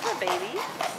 have a baby.